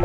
一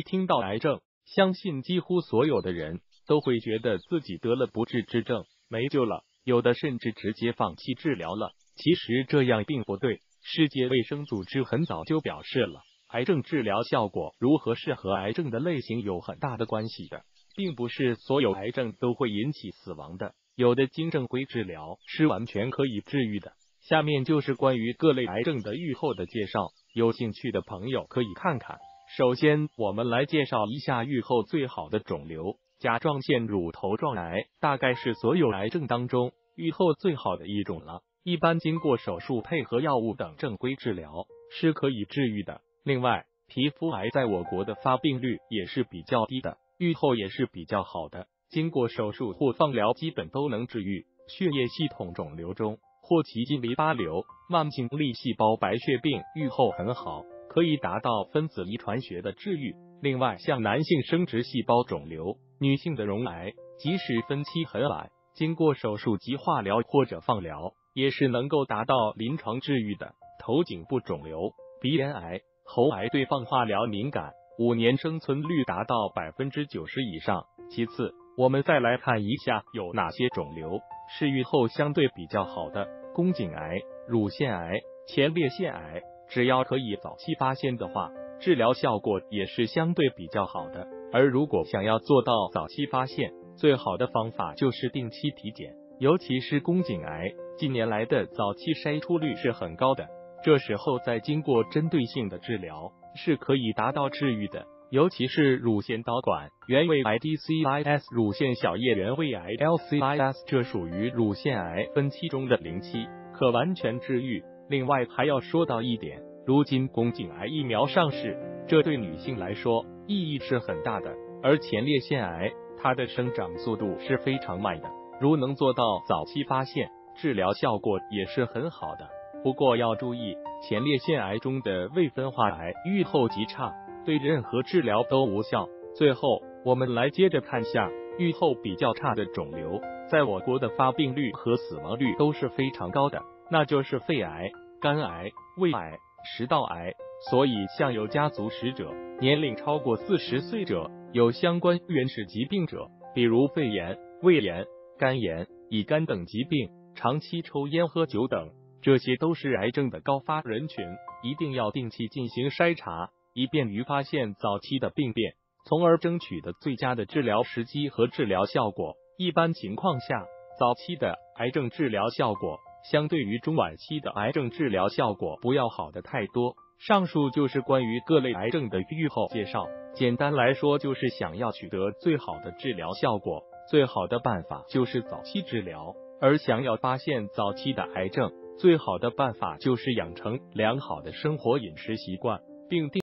听到癌症，相信几乎所有的人都会觉得自己得了不治之症，没救了。有的甚至直接放弃治疗了。其实这样并不对。世界卫生组织很早就表示了，癌症治疗效果如何是和癌症的类型有很大的关系的，并不是所有癌症都会引起死亡的。有的经正规治疗是完全可以治愈的。下面就是关于各类癌症的预后的介绍，有兴趣的朋友可以看看。首先，我们来介绍一下预后最好的肿瘤——甲状腺乳头状癌，大概是所有癌症当中预后最好的一种了。一般经过手术配合药物等正规治疗是可以治愈的。另外，皮肤癌在我国的发病率也是比较低的，预后也是比较好的，经过手术或放疗基本都能治愈。血液系统肿瘤中，霍奇金淋巴瘤、慢性粒细胞白血病预后很好。可以达到分子遗传学的治愈。另外，像男性生殖细胞肿瘤、女性的绒癌，即使分期很晚，经过手术及化疗或者放疗，也是能够达到临床治愈的。头颈部肿瘤、鼻咽癌、喉癌对放化疗敏感，五年生存率达到百分之九十以上。其次，我们再来看一下有哪些肿瘤是愈后相对比较好的：宫颈癌、乳腺癌、前列腺癌。只要可以早期发现的话，治疗效果也是相对比较好的。而如果想要做到早期发现，最好的方法就是定期体检，尤其是宫颈癌，近年来的早期筛出率是很高的。这时候再经过针对性的治疗，是可以达到治愈的。尤其是乳腺导管原位癌 DCIS、乳腺小叶原位癌 LCIS，这属于乳腺癌分期中的零期，可完全治愈。另外还要说到一点，如今宫颈癌疫苗上市，这对女性来说意义是很大的。而前列腺癌，它的生长速度是非常慢的，如能做到早期发现，治疗效果也是很好的。不过要注意，前列腺癌中的未分化癌预后极差，对任何治疗都无效。最后，我们来接着看下预后比较差的肿瘤，在我国的发病率和死亡率都是非常高的。那就是肺癌、肝癌、胃癌、食道癌。所以，像有家族史者、年龄超过四十岁者、有相关原始疾病者，比如肺炎、胃炎、肝炎、乙肝等疾病，长期抽烟喝酒等，这些都是癌症的高发人群，一定要定期进行筛查，以便于发现早期的病变，从而争取的最佳的治疗时机和治疗效果。一般情况下，早期的癌症治疗效果。相对于中晚期的癌症治疗效果不要好的太多。上述就是关于各类癌症的预后介绍。简单来说，就是想要取得最好的治疗效果，最好的办法就是早期治疗；而想要发现早期的癌症，最好的办法就是养成良好的生活饮食习惯，并定。